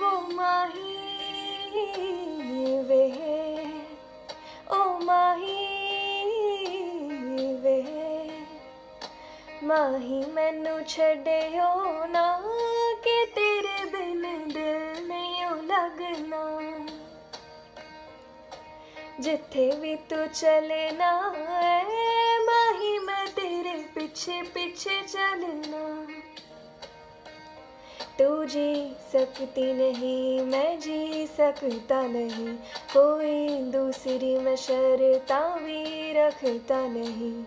वो माही वे ओ माही वे ਮਾਹੀ ਮੈਨੂੰ ਛੱਡਿਓ ਨਾ ਕਿ ਤੇਰੇ ਬਿਨ ਦਿਲ ਨਹੀਂ ਓ ਲੱਗਣਾ ਜਿੱਥੇ ਵੀ ਤੂੰ ਚਲੇ ਨਾ ਐ ਮਾਹੀ ਮੈਂ ਤੇਰੇ ਪਿੱਛੇ ਪਿੱਛੇ ਚੱਲਣਾ तू जी सकती नहीं, मैं जी सकता नहीं। कोई दूसरी मैं शर्ता भी रखता नहीं।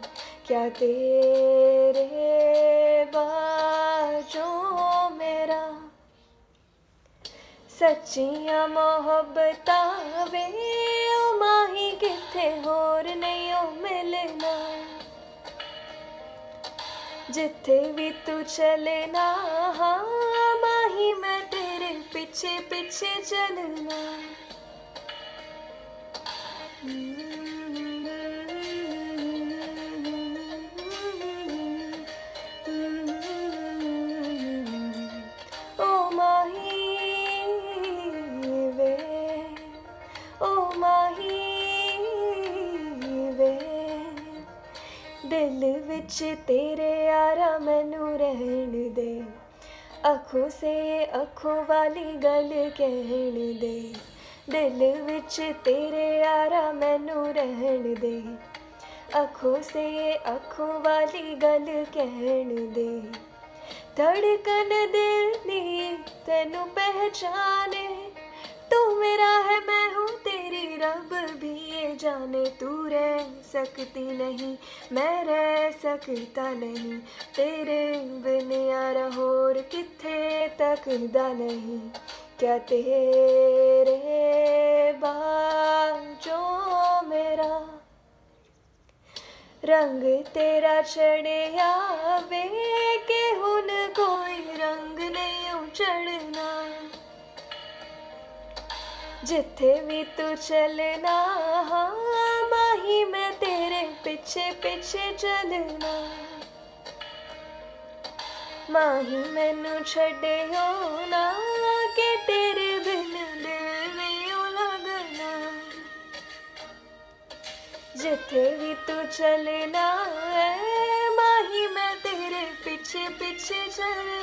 क्या तेरे बाजों मेरा सच्चियाँ मोहब्बत वे माही किथे होर नहीं मिलना। जिथे भी तू चले ना हाँ ਨਹੀਂ ਮੈਂ ਤੇਰੇ ਪਿੱਛੇ ਪਿੱਛੇ ਚੱਲਣਾ। ਓ ਮਾਹੀ, ਵੇ। ਓ ਮਾਹੀ ਦਿਲ ਵਿੱਚ ਤੇਰੇ ਯਾਰਾ ਮੈਨੂੰ ਰਹਿਣ ਦੇ। अखों से अखों वाली गल कह दे। दिल विच तेरे आरा मैनू रहन दे। अखों से अखों वाली गल कह दे। धड़कन दिल नी तेनू पहचाने। तू मेरा है जाने तू रह सकती नहीं, मैं रह सकता नहीं, तेरे बिन यार होर किथे तकदा नहीं। क्या तेरे बाजों मेरा रंग तेरा चढ़िया, वे के हुन कोई रंग नहीं चढ़ना जिथे भी तू चलना हाँ माही मैं तेरे पीछे पीछे चलना। माही मैनू छड्डियो ना कि तेरे बिन लगना। जिथे भी तू चलना है माही मैं तेरे पीछे पीछे चलना।